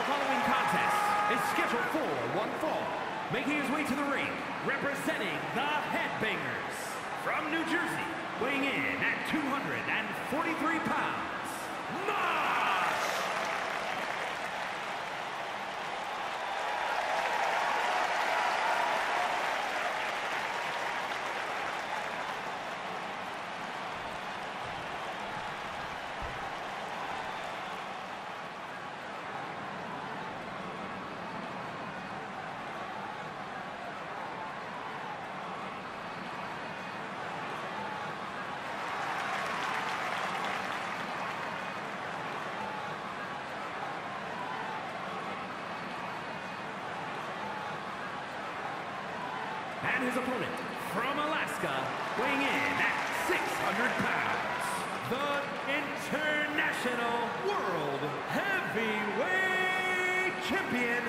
The following contest is scheduled for one fall. Making his way to the ring, representing the Headbangers. From New Jersey, weighing in at 243 pounds, Mosh! And his opponent from Alaska, weighing in at 600 pounds, the International World Heavyweight Champion,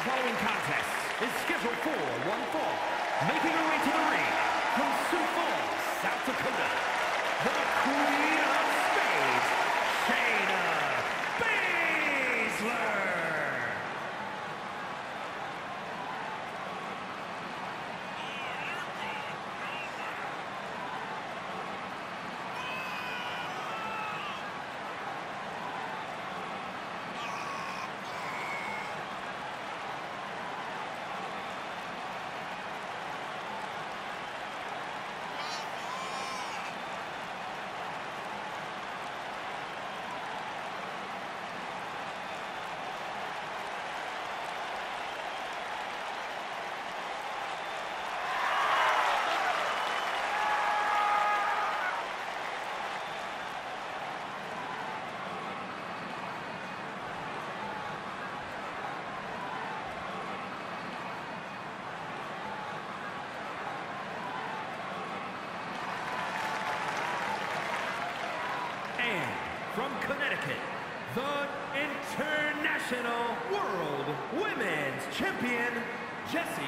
the following contest is scheduled for Connecticut, the International World Women's Champion, Jesse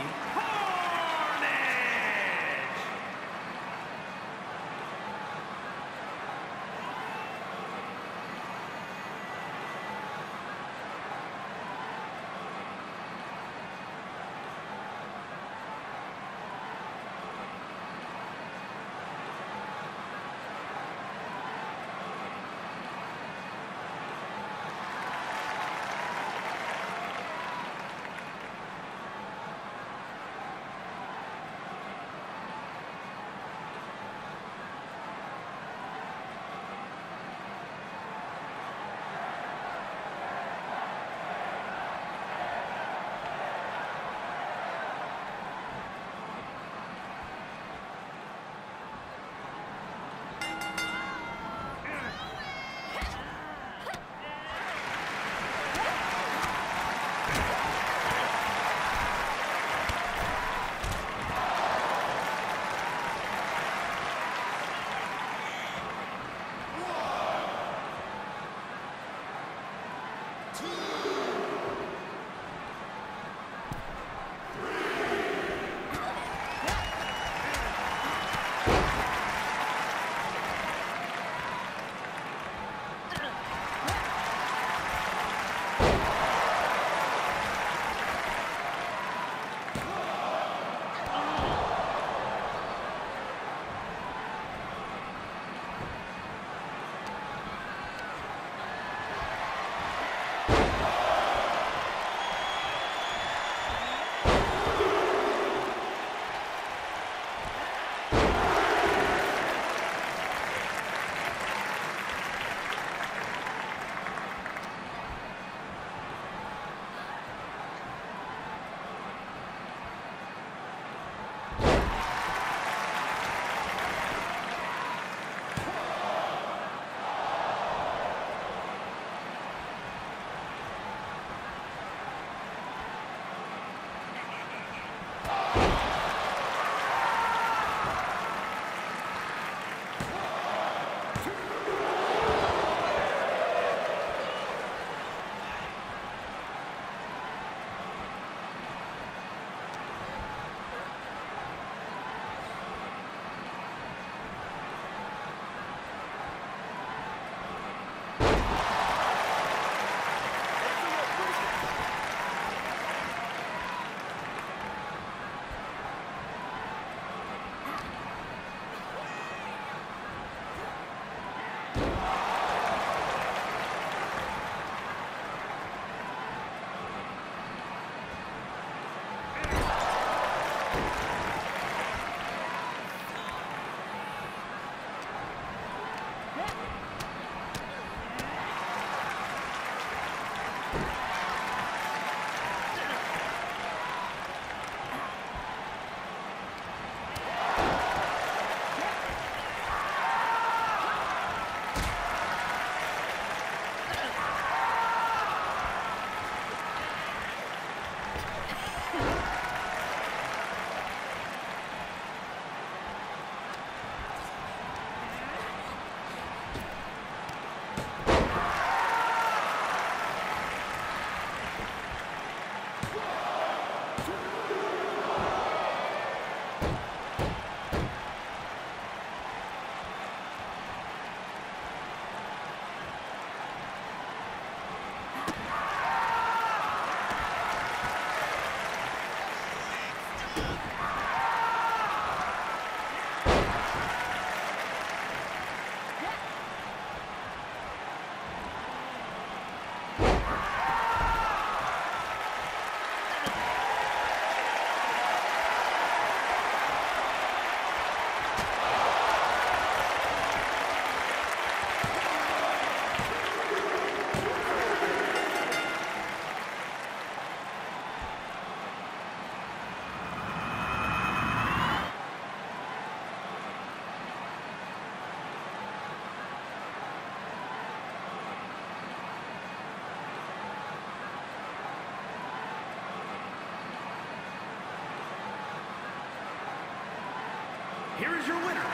your winner,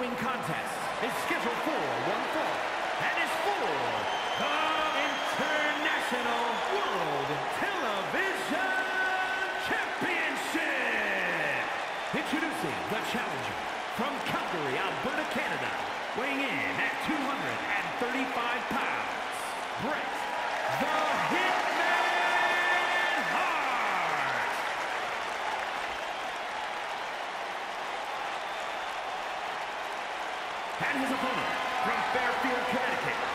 following contest is scheduled for one fall and is for the International World Television Championship. Introducing the challenger from Calgary, Alberta, Canada, weighing in at 235 pounds, Bret And his opponent from Fairfield, Connecticut,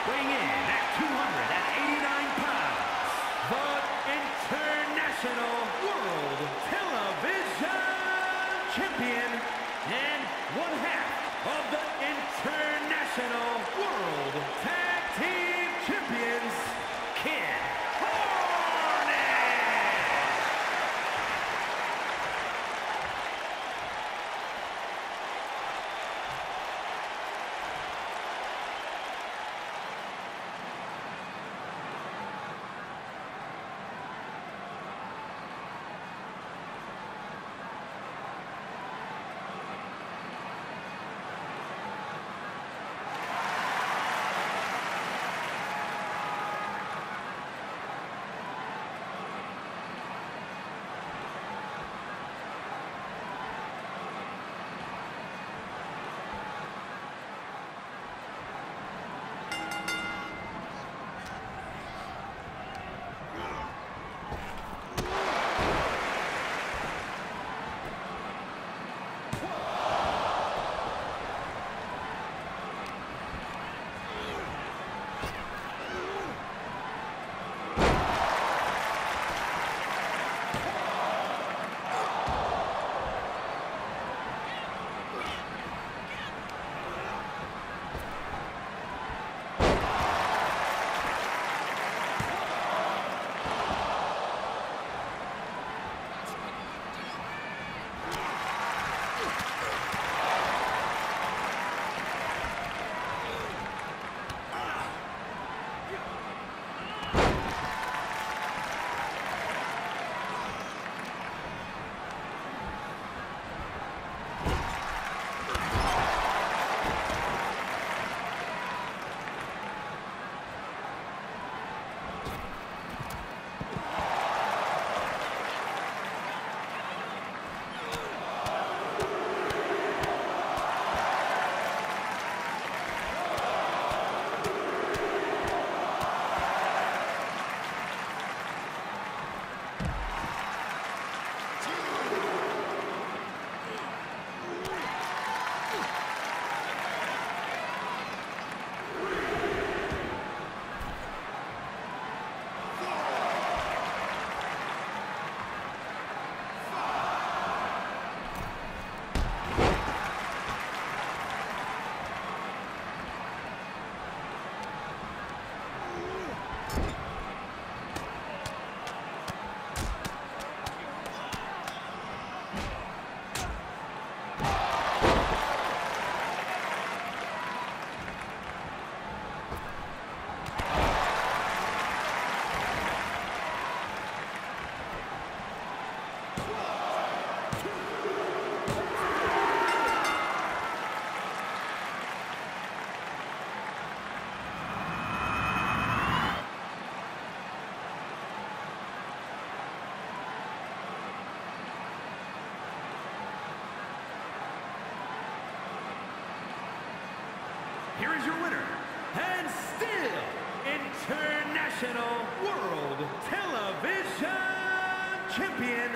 champion,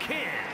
Ken.